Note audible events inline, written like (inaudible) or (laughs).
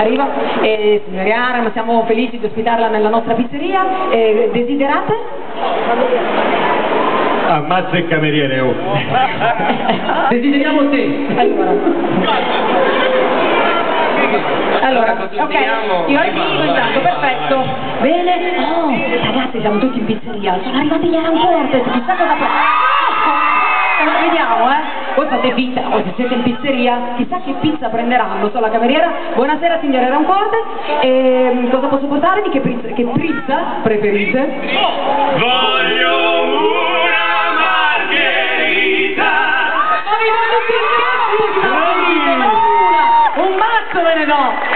arriva. E, signori Aram, siamo felici di ospitarla nella nostra pizzeria. E, desiderate? Ammazza il cameriere, oh. (laughs) Desideriamo te. Allora, allora ok, io arrivo intanto, perfetto. Bene, oh, ragazzi, siamo tutti in pizzeria, sono arrivati gli Aram chissà cosa fa. o se siete in pizzeria, chissà che pizza prenderanno, so la cameriera, buonasera signore Rancorte, e cosa posso portarvi, che, che pizza preferite? Voglio una margherita! Ma mi date pizza, una, un mazzo ve ne do!